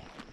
people.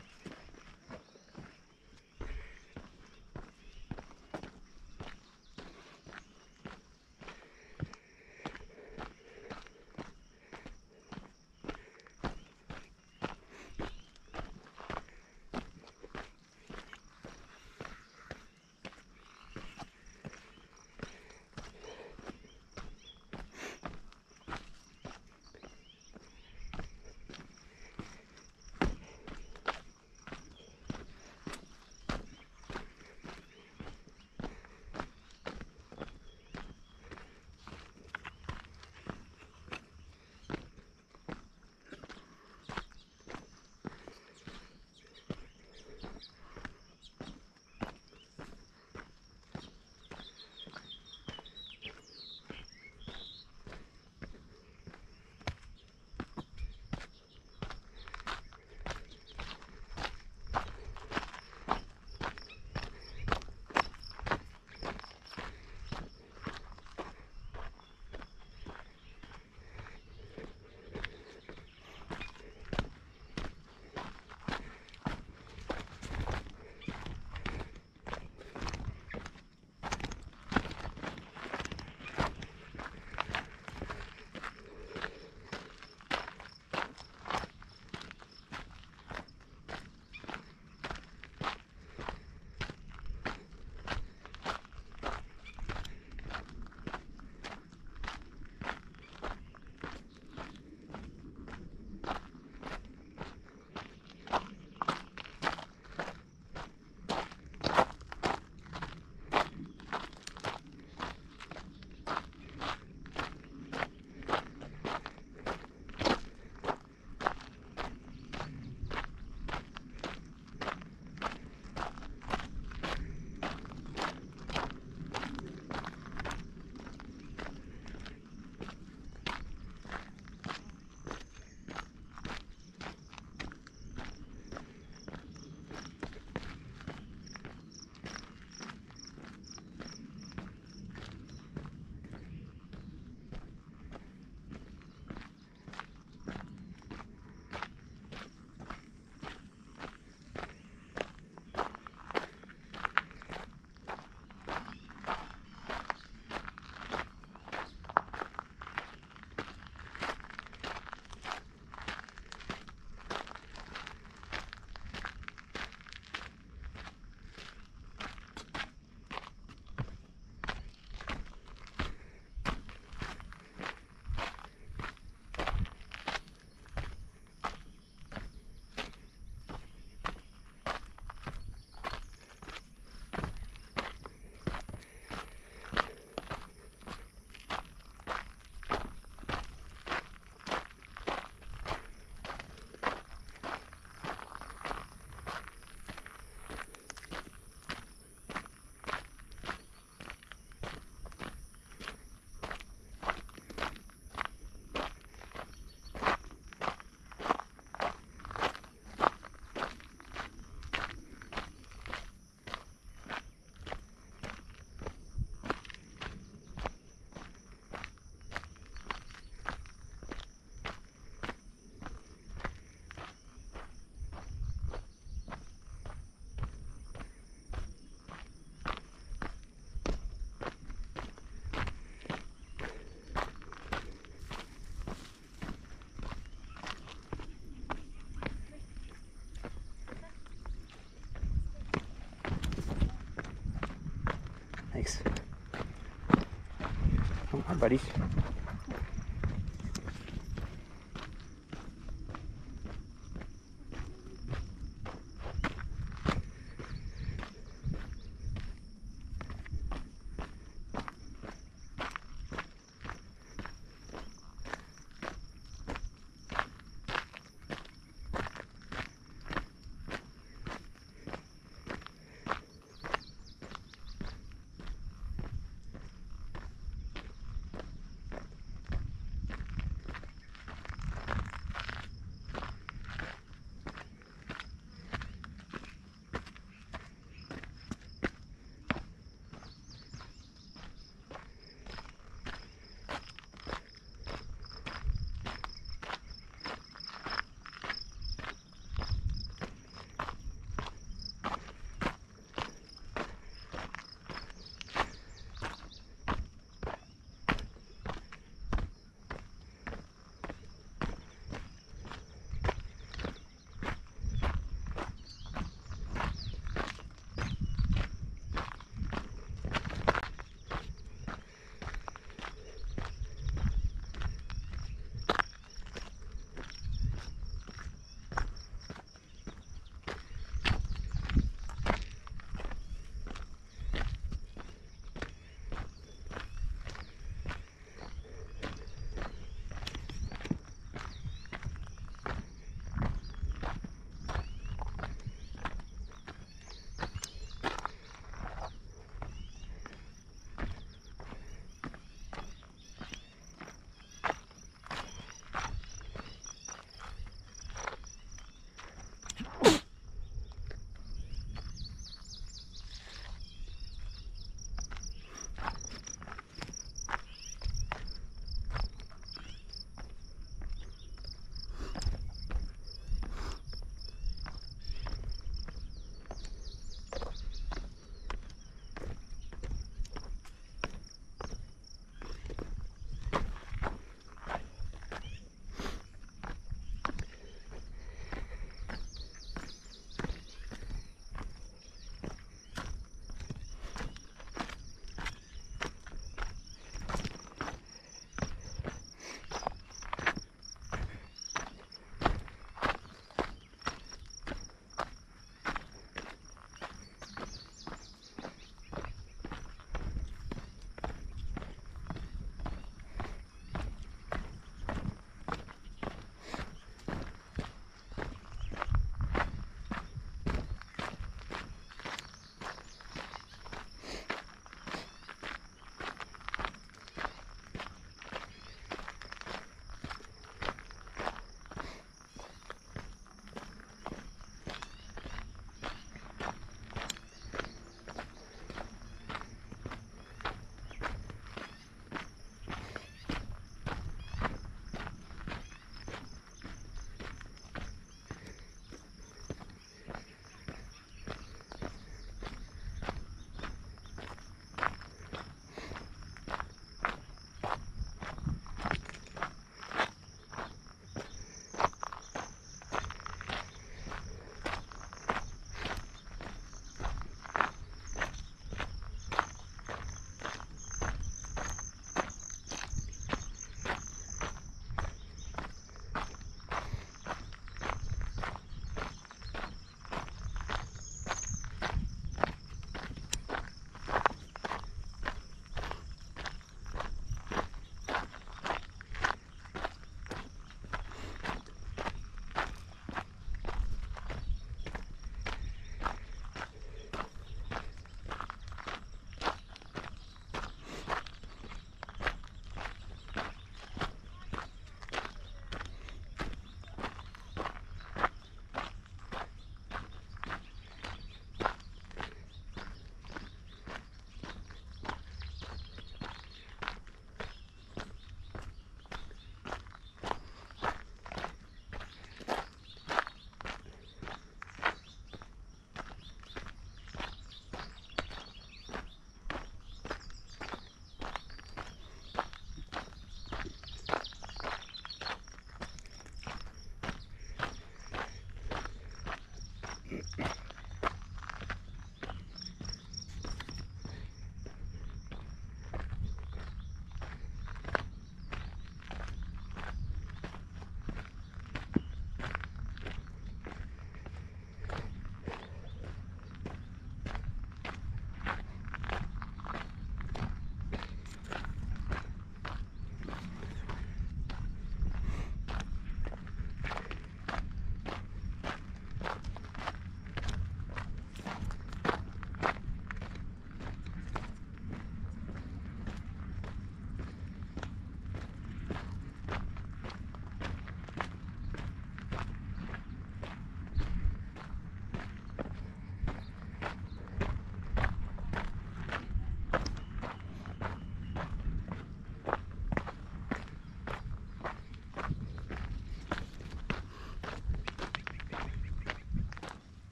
Buddies.